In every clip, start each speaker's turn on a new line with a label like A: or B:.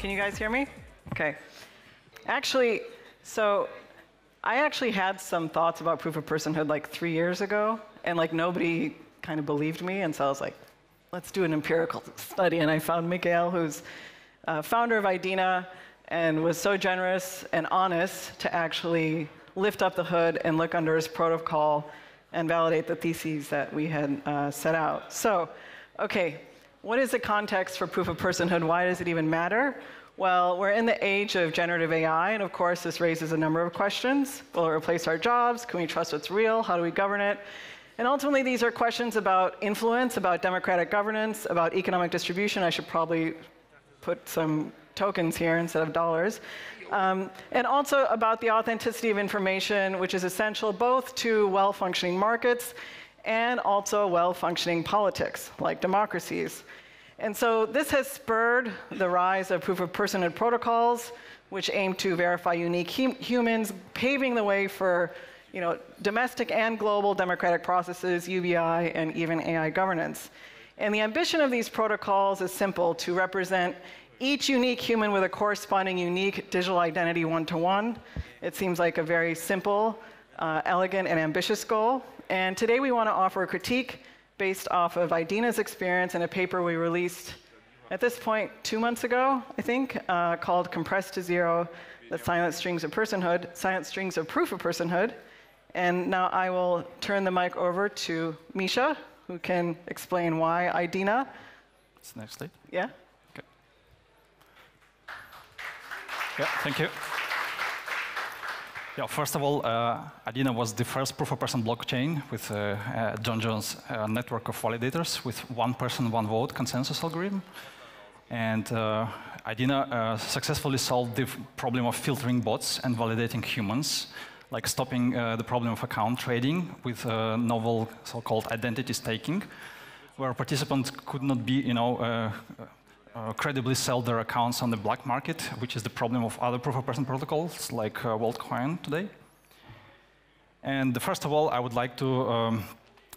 A: Can you guys hear me? Okay. Actually, so I actually had some thoughts about proof of personhood like three years ago, and like nobody kind of believed me, and so I was like, let's do an empirical study. And I found Mikhail, who's uh, founder of IDENA, and was so generous and honest to actually lift up the hood and look under his protocol and validate the theses that we had uh, set out. So, okay, what is the context for proof of personhood? Why does it even matter? Well, we're in the age of generative AI, and of course, this raises a number of questions. Will it replace our jobs? Can we trust what's real? How do we govern it? And ultimately, these are questions about influence, about democratic governance, about economic distribution. I should probably put some tokens here instead of dollars. Um, and also about the authenticity of information, which is essential both to well functioning markets and also well functioning politics, like democracies. And so this has spurred the rise of proof of personhood protocols, which aim to verify unique hum humans, paving the way for you know, domestic and global democratic processes, UBI, and even AI governance. And the ambition of these protocols is simple to represent each unique human with a corresponding unique digital identity one to one. It seems like a very simple, uh, elegant, and ambitious goal. And today we want to offer a critique based off of IDENA's experience in a paper we released at this point two months ago, I think, uh, called Compressed to Zero, the Silent Strings of Personhood, Silent Strings of Proof of Personhood. And now I will turn the mic over to Misha, who can explain why IDENA.
B: It's the next slide.
A: Yeah? Okay.
B: Yeah, thank you. Yeah, first of all, uh, IDENA was the first proof of person blockchain with uh, uh, John Jones uh, network of validators with one person, one vote consensus algorithm. And uh, IDENA uh, successfully solved the problem of filtering bots and validating humans, like stopping the problem of account trading with a novel so-called identity staking, where participants could not be, you know, uh, credibly sell their accounts on the black market, which is the problem of other proof of person protocols like uh, WorldCoin today. And first of all, I would like to um,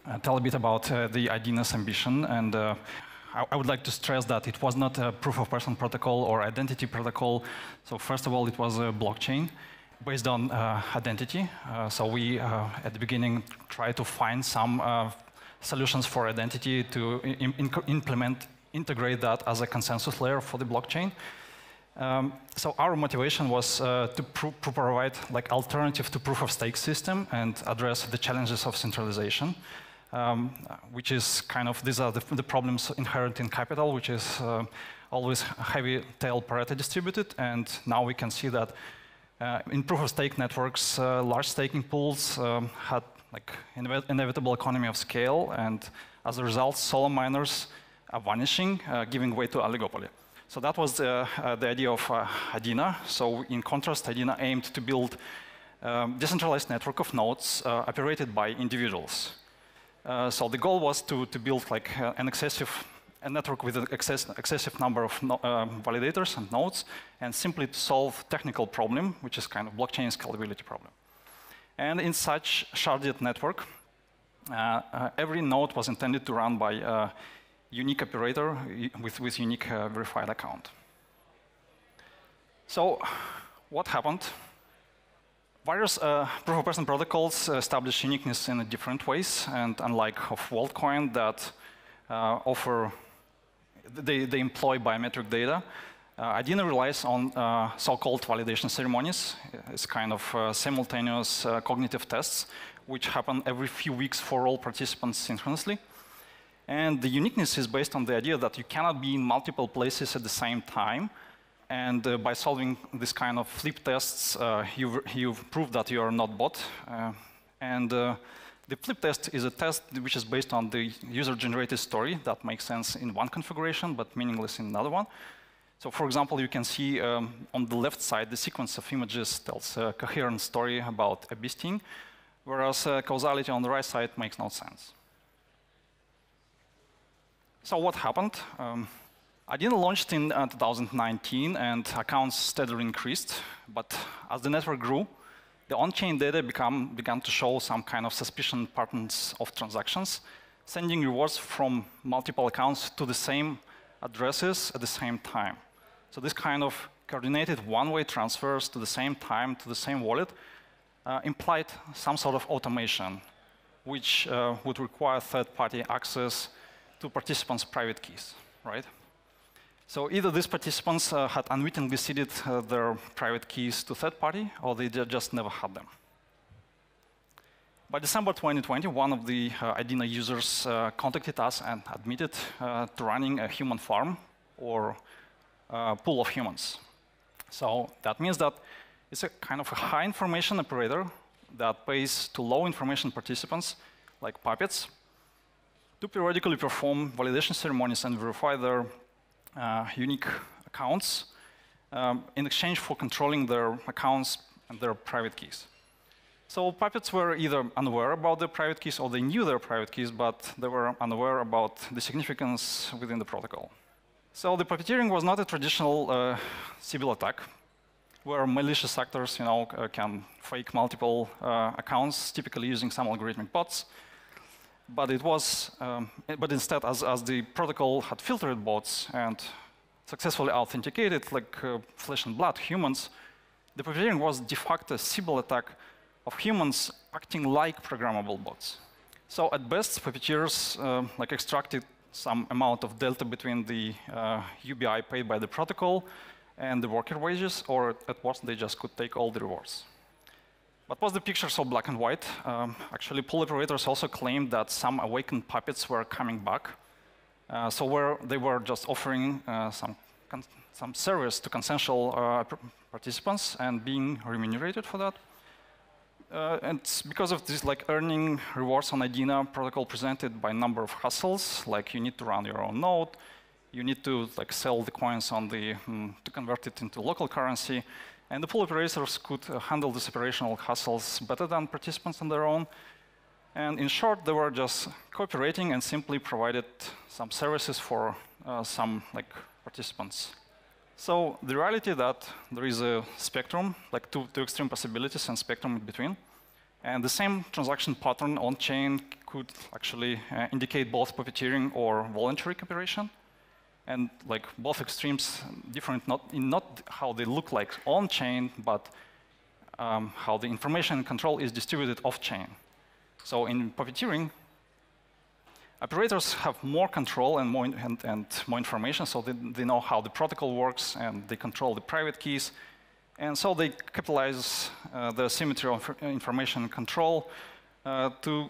B: uh, tell a bit about uh, the IDENA's ambition. And uh, I, I, would like to stress that it was not a proof of person protocol or identity protocol. So first of all, it was a blockchain based on uh, identity. so we, at the beginning, tried to find some solutions for identity to implement integrate that as a consensus layer for the blockchain. Um, so our motivation was uh, to pr provide like alternative to proof of stake system and address the challenges of centralization, um, which is kind of these are the, the, problems inherent in capital, which is uh, always heavy tail Pareto distributed, and now we can see that uh, in proof of stake networks, uh, large staking pools um, had like inevitable economy of scale, and as a result, solo miners vanishing, uh, giving way to oligopoly. So that was the, uh, the idea of uh, IDENA. So in contrast, IDENA aimed to build um, decentralized network of nodes operated by individuals. so the goal was to, to build like an excessive a network with an excess, excessive number of no, uh, validators and nodes, and simply to solve technical problem, which is kind of blockchain scalability problem. And in such sharded network, uh, uh, every node was intended to run by unique operator with, with unique uh, verified account. So what happened? Various uh, proof of person protocols establish uniqueness in different ways, and unlike of WorldCoin that uh, offer, they, they employ biometric data, uh, relies on uh, so-called validation ceremonies. It's kind of uh, simultaneous uh, cognitive tests, which happen every few weeks for all participants synchronously. And the uniqueness is based on the idea that you cannot be in multiple places at the same time. And uh, by solving this kind of flip tests, uh, you've, you've, proved that you are not bot. Uh, and uh, the flip test is a test which is based on the user-generated story that makes sense in one configuration, but meaningless in another one. So for example, you can see um, on the left side, the sequence of images tells a coherent story about a bee sting, whereas uh, causality on the right side makes no sense. So what happened? Um, IDENA launched in uh, 2019 and accounts steadily increased, but as the network grew, the on-chain data become, began to show some kind of suspicion patterns of transactions, sending rewards from multiple accounts to the same addresses at the same time. So this kind of coordinated one-way transfers to the same time to the same wallet uh, implied some sort of automation, which uh, would require third-party access to participants' private keys, right? So either these participants uh, had unwittingly ceded uh, their private keys to third party, or they just never had them. By December 2020, one of the uh, IDENA users uh, contacted us and admitted uh, to running a human farm or uh, pool of humans. So that means that it's a kind of a high information operator that pays to low information participants, like puppets, to periodically perform validation ceremonies and verify their uh, unique accounts um, in exchange for controlling their accounts and their private keys. So puppets were either unaware about their private keys or they knew their private keys, but they were unaware about the significance within the protocol. So the puppeteering was not a traditional uh, attack, where malicious actors you know, uh, can fake multiple uh, accounts, typically using some algorithmic bots. But it was, um, but instead, as, as the protocol had filtered bots and successfully authenticated, like uh, flesh and blood humans, the puppeteering was de facto a Sybil attack of humans acting like programmable bots. So at best, puppeteers uh, like extracted some amount of delta between the uh, UBI paid by the protocol and the worker wages, or at worst, they just could take all the rewards. But was the picture so black and white? Um, actually, operators also claimed that some awakened puppets were coming back. Uh, so where they were just offering uh, some, some service to consensual uh, participants and being remunerated for that. Uh, and because of this, like earning rewards on IDENA protocol presented by a number of hustles, like you need to run your own node, you need to like sell the coins on the um, to convert it into local currency, and the pool operators could uh, handle these operational hassles better than participants on their own. And in short, they were just cooperating and simply provided some services for uh, some like participants. So the reality that there is a spectrum, like two, two extreme possibilities and spectrum in between. And the same transaction pattern on chain could actually uh, indicate both puppeteering or voluntary cooperation. And like both extremes different not in not how they look like on chain, but um, how the information control is distributed off chain. So in puppeteering, Operators have more control and more, and, and more information, so they, they, know how the protocol works and they control the private keys. And so they capitalize uh, the symmetry of information control uh, to,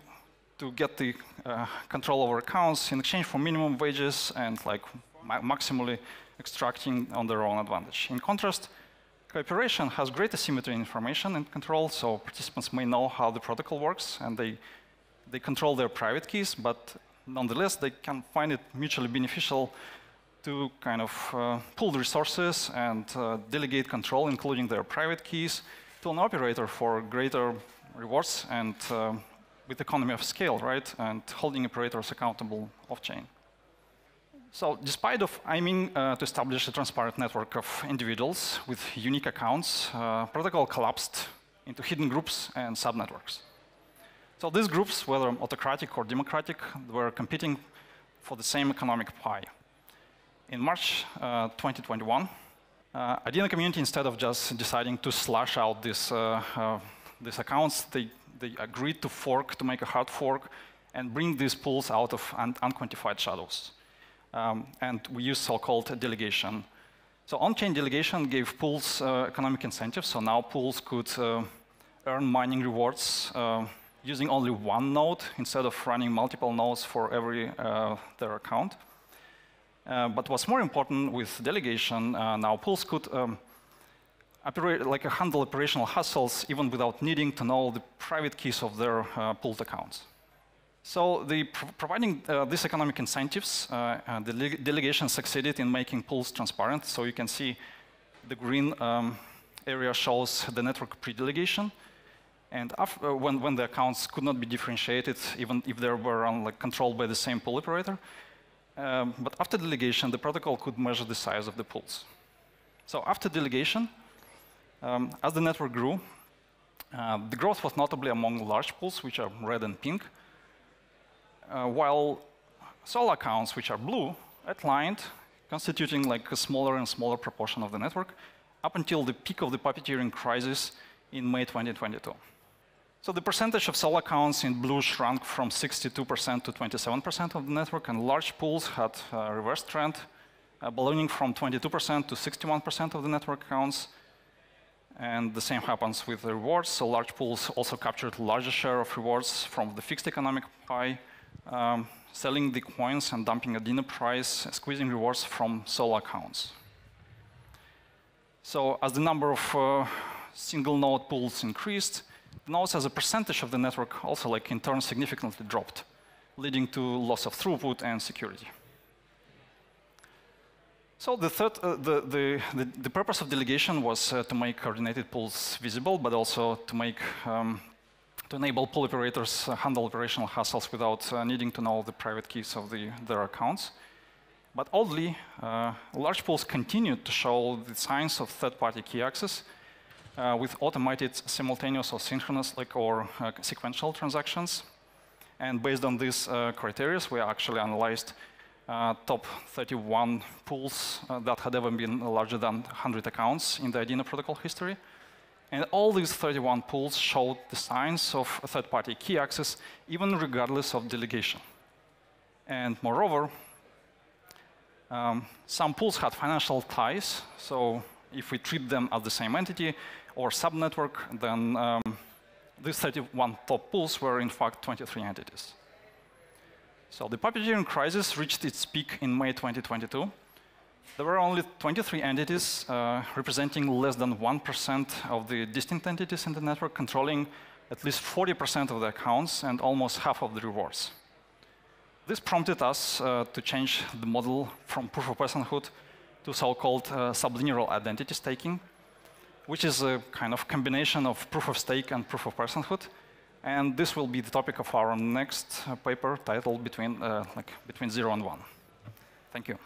B: to get the uh, control over accounts in exchange for minimum wages and like maximally extracting on their own advantage. In contrast, cooperation has greater symmetry in information and control, so participants may know how the protocol works and they, they control their private keys, but nonetheless, they can find it mutually beneficial to kind of uh, pool resources and uh, delegate control, including their private keys, to an operator for greater rewards and uh, with economy of scale, right? And holding operators accountable off-chain. So despite of aiming uh, to establish a transparent network of individuals with unique accounts, uh, protocol collapsed into hidden groups and subnetworks. So these groups, whether autocratic or democratic, were competing for the same economic pie. In March uh, 2021, uh, community, instead of just deciding to slash out this, uh, uh, these accounts, they, they agreed to fork, to make a hard fork, and bring these pools out of un unquantified shadows. Um, and we use so-called delegation. So on-chain delegation gave pools uh, economic incentives, so now pools could uh, earn mining rewards using only one node instead of running multiple nodes for every uh, their account. Uh, but what's more important with delegation, uh, now pools could um, operate like handle operational hustles even without needing to know the private keys of their uh, pooled accounts. So the pro providing uh, these economic incentives, uh, the delegation succeeded in making pools transparent. So you can see the green um, area shows the network pre-delegation. And after, uh, when, when, the accounts could not be differentiated, even if they were like, controlled by the same pool operator, um, but after delegation, the protocol could measure the size of the pools. So after delegation, um, as the network grew, uh, the growth was notably among large pools, which are red and pink, uh, while solo accounts, which are blue, outlined, constituting like a smaller and smaller proportion of the network up until the peak of the puppeteering crisis in May 2022. So the percentage of solo accounts in blue shrunk from 62% to 27% of the network, and large pools had a reverse trend, uh, ballooning from 22% to 61% of the network accounts. And the same happens with the rewards. So large pools also captured larger share of rewards from the fixed economic pie, um, selling the coins and dumping at dinner price, squeezing rewards from solo accounts. So as the number of uh, single node pools increased, nodes as a percentage of the network also like in turn significantly dropped, leading to loss of throughput and security. So the, third, uh, the, the, the, the, purpose of delegation was uh, to make coordinated pools visible, but also to make um, to enable pool operators handle operational hassles without uh, needing to know the private keys of the, their accounts. But oddly, uh, large pools continued to show the signs of third-party key access uh, with automated simultaneous or synchronous like, or sequential transactions. And based on these criteria, we actually analyzed uh, top 31 pools uh, that had ever been larger than 100 accounts in the IDENA protocol history. And all these 31 pools showed the signs of third-party key access, even regardless of delegation. And moreover, um, some pools had financial ties, so if we treat them as the same entity or subnetwork, then um, these 31 top pools were in fact 23 entities. So the puppeteering crisis reached its peak in May 2022. There were only 23 entities uh, representing less than 1% of the distinct entities in the network, controlling at least 40% of the accounts and almost half of the rewards. This prompted us uh, to change the model from proof of personhood to so-called uh, sublinear identity staking, which is a kind of combination of proof of stake and proof of personhood, and this will be the topic of our next uh, paper titled between, uh, like, between Zero and One. Thank you.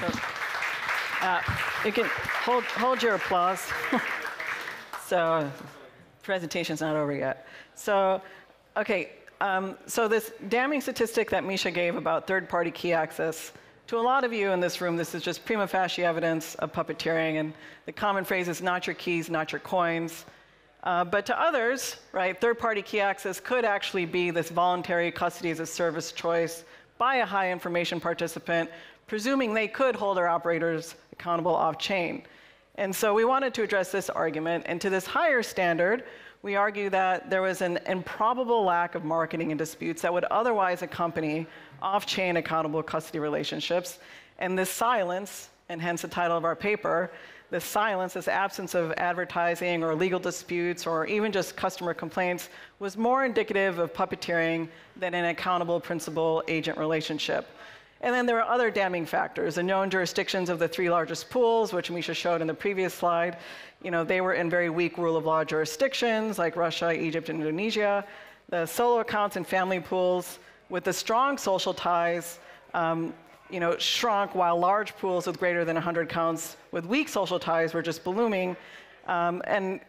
A: So, uh, you can hold, hold your applause. so, presentation's not over yet. So, okay, um, so this damning statistic that Misha gave about third-party key access, to a lot of you in this room, this is just prima facie evidence of puppeteering, and the common phrase is not your keys, not your coins. Uh, but to others, right, third-party key access could actually be this voluntary custody as a service choice by a high information participant, presuming they could hold their operators accountable off-chain. And so we wanted to address this argument, and to this higher standard, we argue that there was an improbable lack of marketing and disputes that would otherwise accompany off-chain accountable custody relationships, and this silence, and hence the title of our paper, this silence, this absence of advertising or legal disputes or even just customer complaints was more indicative of puppeteering than an accountable principal agent relationship. And then there are other damning factors. The known jurisdictions of the three largest pools, which Misha showed in the previous slide, you know, they were in very weak rule of law jurisdictions like Russia, Egypt, and Indonesia. The solo accounts and family pools with the strong social ties um, you know, shrunk while large pools with greater than 100 counts with weak social ties were just blooming. Um, and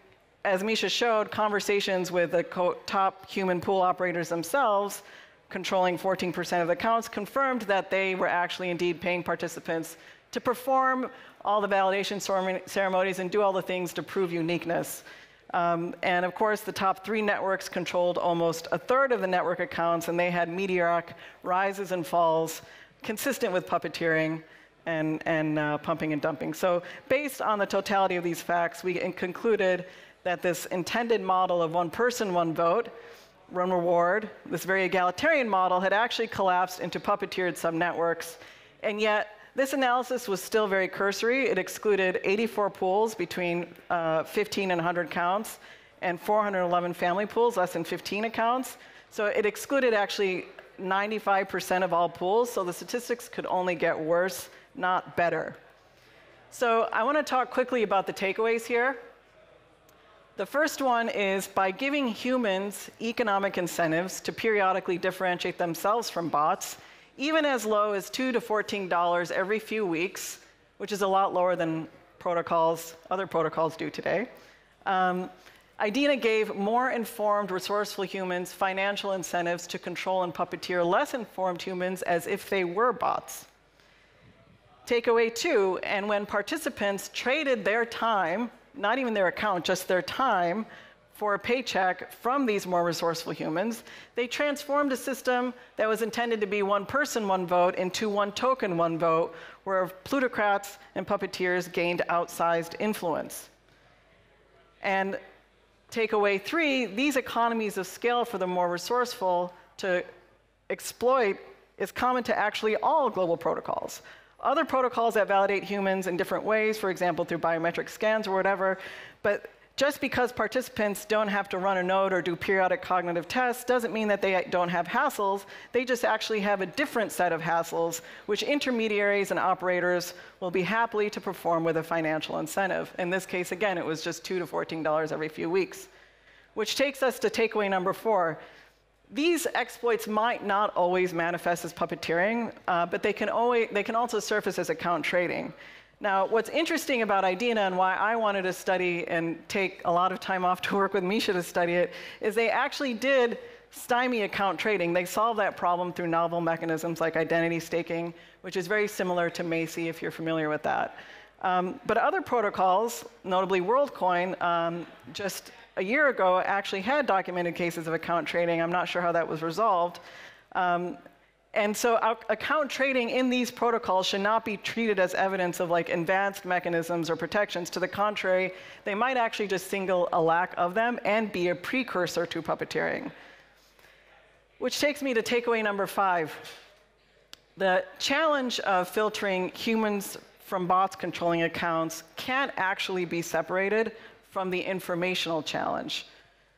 A: as Misha showed, conversations with the top human pool operators themselves, controlling 14% of the counts, confirmed that they were actually indeed paying participants to perform all the validation ceremonies and do all the things to prove uniqueness. Um, and of course, the top three networks controlled almost a third of the network accounts, and they had meteoric rises and falls consistent with puppeteering and, and uh, pumping and dumping. So based on the totality of these facts, we concluded that this intended model of one person, one vote, one reward, this very egalitarian model had actually collapsed into puppeteered subnetworks. And yet, this analysis was still very cursory. It excluded 84 pools between uh, 15 and 100 counts, and 411 family pools, less than 15 accounts. So it excluded actually 95% of all pools, so the statistics could only get worse, not better. So I want to talk quickly about the takeaways here. The first one is by giving humans economic incentives to periodically differentiate themselves from bots, even as low as 2 to $14 every few weeks, which is a lot lower than protocols, other protocols do today, um, IDENA gave more informed, resourceful humans financial incentives to control and puppeteer less informed humans as if they were bots. takeaway two, and when participants traded their time, not even their account, just their time, for a paycheck from these more resourceful humans, they transformed a system that was intended to be one person, one vote into one token, one vote, where plutocrats and puppeteers gained outsized influence. And takeaway three, these economies of scale for the more resourceful to exploit is common to actually all global protocols. Other protocols that validate humans in different ways, for example, through biometric scans or whatever, but just because participants don't have to run a node or do periodic cognitive tests doesn't mean that they don't have hassles. They just actually have a different set of hassles, which intermediaries and operators will be happily to perform with a financial incentive. In this case, again, it was just 2 to $14 every few weeks. Which takes us to takeaway number four. These exploits might not always manifest as puppeteering, uh, but they can, always, they can also surface as account trading. Now, what's interesting about IDENA and why I wanted to study and take a lot of time off to work with Misha to study it is they actually did stymie account trading. They solved that problem through novel mechanisms like identity staking, which is very similar to MACI if you're familiar with that. Um, but other protocols, notably WorldCoin, um, just a year ago actually had documented cases of account trading. I'm not sure how that was resolved. Um, and so account trading in these protocols should not be treated as evidence of like advanced mechanisms or protections. To the contrary, they might actually just signal a lack of them and be a precursor to puppeteering. Which takes me to takeaway number five. The challenge of filtering humans from bots controlling accounts can't actually be separated from the informational challenge.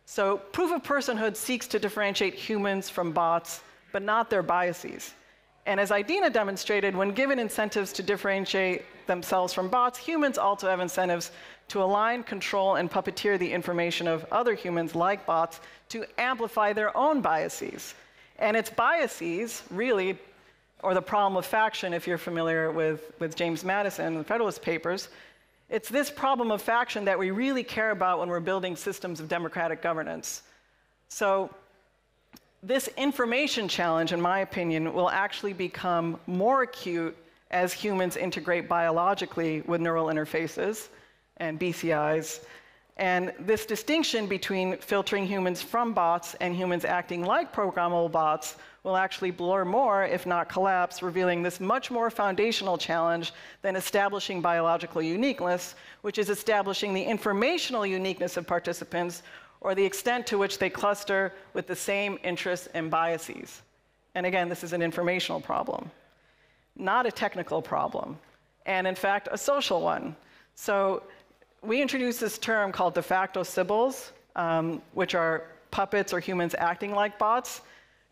A: So proof of personhood seeks to differentiate humans from bots but not their biases. And as Idena demonstrated, when given incentives to differentiate themselves from bots, humans also have incentives to align, control, and puppeteer the information of other humans like bots to amplify their own biases. And it's biases, really, or the problem of faction, if you're familiar with, with James Madison and the Federalist Papers, it's this problem of faction that we really care about when we're building systems of democratic governance. So this information challenge, in my opinion, will actually become more acute as humans integrate biologically with neural interfaces and BCIs. And this distinction between filtering humans from bots and humans acting like programmable bots will actually blur more, if not collapse, revealing this much more foundational challenge than establishing biological uniqueness, which is establishing the informational uniqueness of participants or the extent to which they cluster with the same interests and biases. And again, this is an informational problem, not a technical problem, and in fact, a social one. So we introduced this term called de facto Sybils, um, which are puppets or humans acting like bots.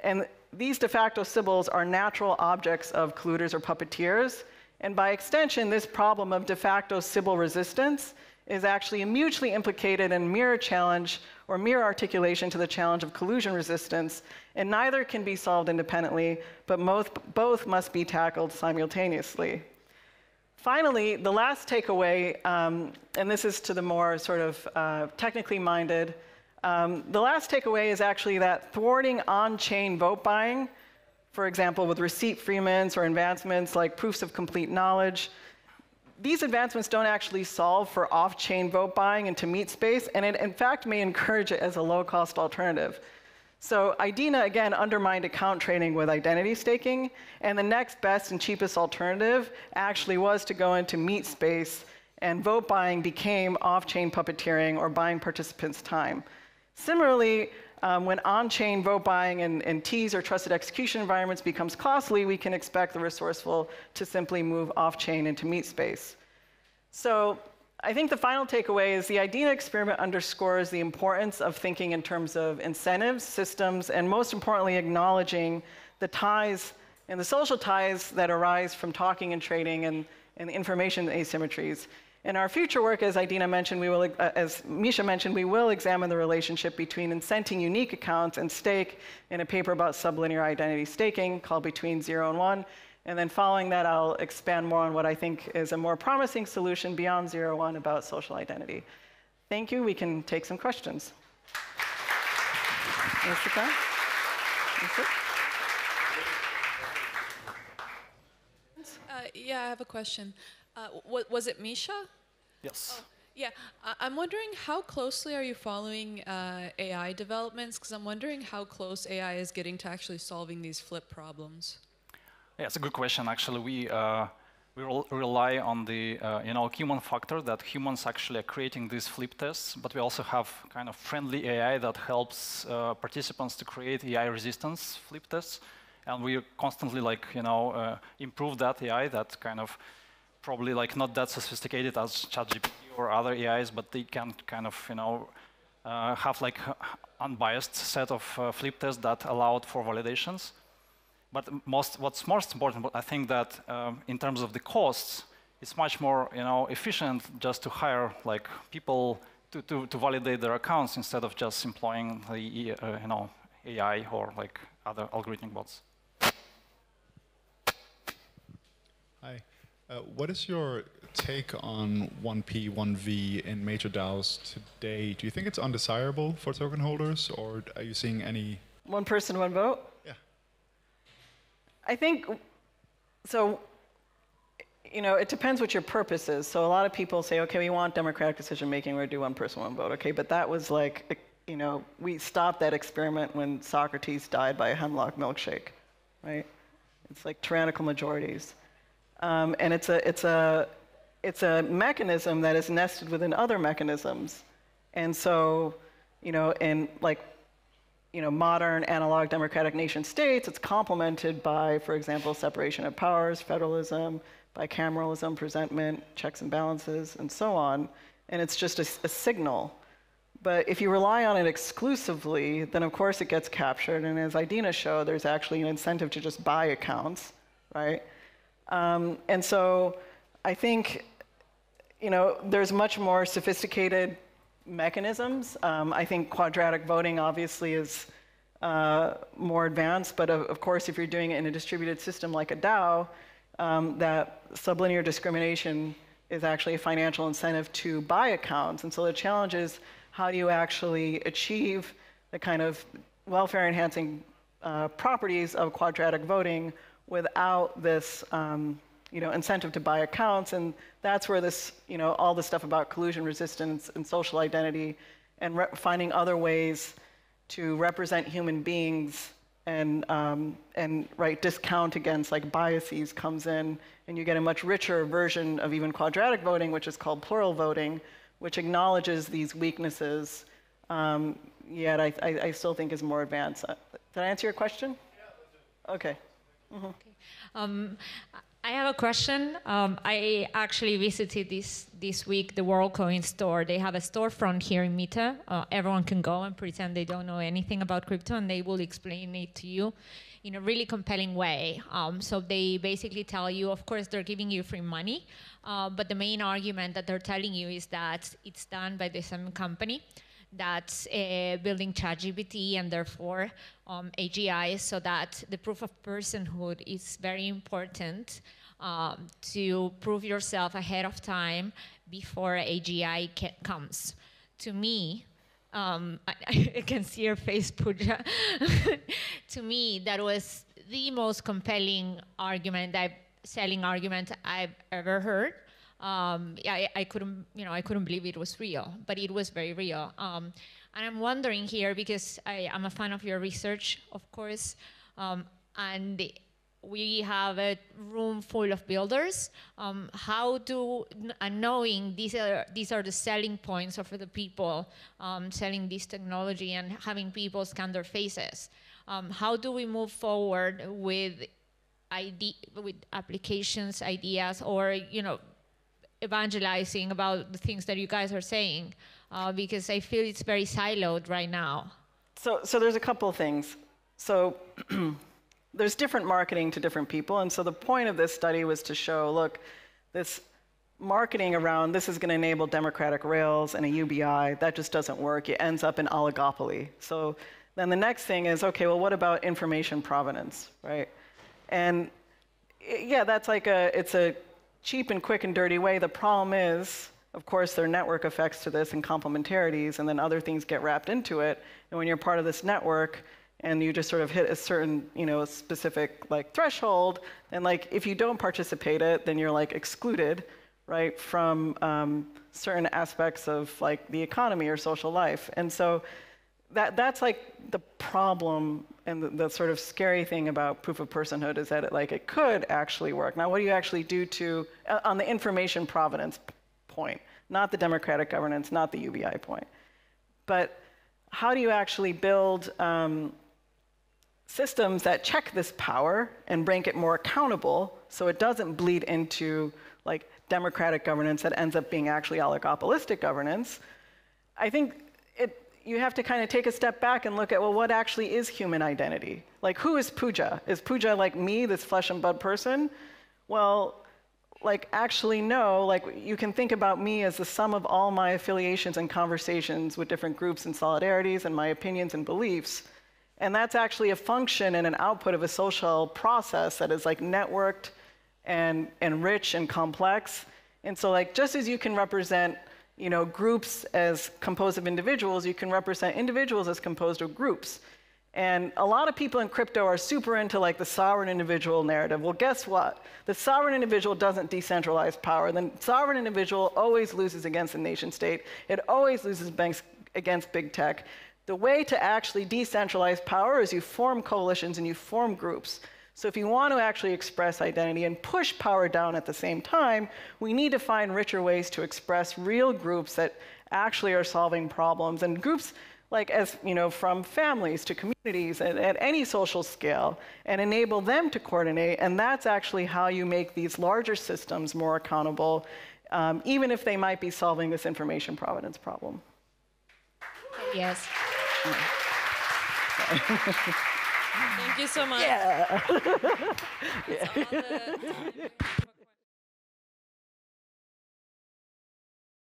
A: And these de facto Sybils are natural objects of colluders or puppeteers. And by extension, this problem of de facto Sybil resistance is actually a mutually implicated and mirror challenge or mere articulation to the challenge of collusion resistance, and neither can be solved independently, but both, both must be tackled simultaneously. Finally, the last takeaway, um, and this is to the more sort of uh, technically minded, um, the last takeaway is actually that thwarting on-chain vote buying, for example, with receipt freements or advancements like proofs of complete knowledge, these advancements don't actually solve for off-chain vote buying into meat space, and it in fact may encourage it as a low-cost alternative. So IDENA, again, undermined account trading with identity staking, and the next best and cheapest alternative actually was to go into meat space, and vote buying became off-chain puppeteering or buying participants' time. Similarly, um, when on-chain vote buying and, in TEEs or trusted execution environments becomes costly, we can expect the resourceful to simply move off-chain into meat space. So I think the final takeaway is the IDENA experiment underscores the importance of thinking in terms of incentives, systems, and most importantly, acknowledging the ties and the social ties that arise from talking and trading and, and information asymmetries. In our future work, as Idena mentioned, we will, uh, as Misha mentioned, we will examine the relationship between incenting unique accounts and stake in a paper about sublinear identity staking called Between Zero and One. And then following that, I'll expand more on what I think is a more promising solution beyond Zero One about social identity. Thank you. We can take some questions. Jessica?
C: Uh, Yeah, I have a question. Uh, w- was it Misha?
B: Yes.
C: Yeah, I- I'm wondering how closely are you following uh, AI developments? Because I'm wondering how close AI is getting to actually solving these flip problems.
B: Yeah, it's a good question. Actually, we uh, we rel- rely on the uh, you know human factor that humans actually are creating these flip tests, but we also have kind of friendly AI that helps uh, participants to create AI resistance flip tests, and we constantly like you know uh, improve that AI that kind of probably like not that sophisticated as ChatGPT or other AIs, but they can kind of you know uh, have like unbiased set of uh, flip tests that allowed for validations. But most, what's most important, I think that um, in terms of the costs, it's much more you know, efficient just to hire like people to, to, to validate their accounts instead of just employing the uh, you know, AI or like other algorithmic bots.
D: Hi. Uh, what is your take on 1P, 1V in major DAOs today? Do you think it's undesirable for token holders, or are you seeing any?
A: One person, one vote?
D: Yeah.
A: I think, so, you know, it depends what your purpose is. So a lot of people say, okay, we want democratic decision making, we're gonna do one person, one vote. Okay, but that was like, you know, we stopped that experiment when Socrates died by a hemlock milkshake, right? It's like tyrannical majorities. Um, and it's a, it's, a, it's a mechanism that is nested within other mechanisms. And so, you know, in like, you know, modern analog democratic nation states, it's complemented by, for example, separation of powers, federalism, bicameralism, presentment, checks and balances, and so on. And it's just a, a signal. But if you rely on it exclusively, then of course it gets captured. And as Idena showed, there's actually an incentive to just buy accounts, right? Um, and so I think, you know, there's much more sophisticated mechanisms. Um, I think quadratic voting obviously is uh, more advanced, but of, of, course, if you're doing it in a distributed system like a DAO, um, that sublinear discrimination is actually a financial incentive to buy accounts. And so the challenge is how do you actually achieve the kind of welfare enhancing uh, properties of quadratic voting without this um, you know, incentive to buy accounts. And that's where this, you know, all the stuff about collusion resistance and social identity and finding other ways to represent human beings and, um, and right, discount against like biases comes in. And you get a much richer version of even quadratic voting, which is called plural voting, which acknowledges these weaknesses, um, yet I, I, I, still think is more advanced. Uh, did I answer your question? Yeah, okay. Mm-hmm.
E: okay. Um, I have a question. Um, I actually visited this this week the WorldCoin store. They have a storefront here in Mitte. Uh, everyone can go and pretend they don't know anything about crypto, and they will explain it to you in a really compelling way. Um, so they basically tell you, of course, they're giving you free money, uh, but the main argument that they're telling you is that it's done by the same company that's uh, building ChatGPT and therefore um, AGI so that the proof of personhood is very important um, to prove yourself ahead of time before AGI comes. To me, um, I, I, can see your face, Puja. to me, that was the most compelling argument, selling argument I've ever heard um, I, I, couldn't, you know, I couldn't believe it was real, but it was very real. Um, and I'm wondering here because I, am a fan of your research, of course, um, and we have a room full of builders. Um, how do, and knowing these are these are the selling points of the people um, selling this technology and having people scan their faces. Um, how do we move forward with ID, with applications, ideas, or you know, evangelizing about the things that you guys are saying uh, because I feel it's very siloed right now.
A: So, so there's a couple of things. So there's different marketing to different people. And so the point of this study was to show, look, this marketing around this is going to enable democratic rails and a UBI, that just doesn't work. It ends up in oligopoly. So then the next thing is, okay, well, what about information provenance, right? And yeah, that's like a, it's a cheap and quick and dirty way. The problem is, of course, there are network effects to this and complementarities, and then other things get wrapped into it. And when you're part of this network, and you just sort of hit a certain, you know, specific like threshold, and like if you don't participate it, then you're like excluded, right, from um, certain aspects of like the economy or social life. And so that that's like the problem and the, the sort of scary thing about proof of personhood is that it like it could actually work. Now, what do you actually do to uh, on the information provenance point, not the democratic governance, not the UBI point, but how do you actually build um, systems that check this power and make it more accountable so it doesn't bleed into like democratic governance that ends up being actually oligopolistic governance? I think you have to kind of take a step back and look at well, what actually is human identity? Like, who is Puja? Is Puja like me, this flesh and blood person? Well, like actually no like you can think about me as the sum of all my affiliations and conversations with different groups and solidarities and my opinions and beliefs and that's actually a function and an output of a social process that is like networked and, and rich and complex and so like just as you can represent you know groups as composed of individuals you can represent individuals as composed of groups and a lot of people in crypto are super into like the sovereign individual narrative. Well, guess what? The sovereign individual doesn't decentralize power. The sovereign individual always loses against the nation state. It always loses banks against big tech. The way to actually decentralize power is you form coalitions and you form groups. So if you want to actually express identity and push power down at the same time, we need to find richer ways to express real groups that actually are solving problems. And groups like as you know from families to communities at, at, any social scale and enable them to coordinate. And that's actually how you make these larger systems more accountable um, even if they might be solving this information provenance problem.
E: Yes.
C: Thank you so much.
A: yeah
C: It's on the-